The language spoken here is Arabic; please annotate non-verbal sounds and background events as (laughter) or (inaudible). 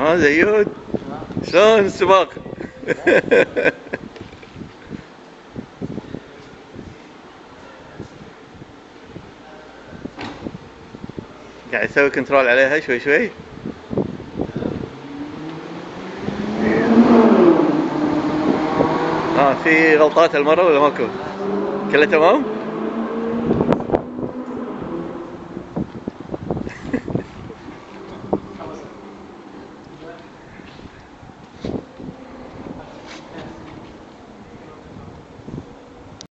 ها زيود شلون السباق (laughs) قاعد يسوي كنترول عليها شوي شوي ها في غلطات المرة ولا ماكو؟ كله تمام؟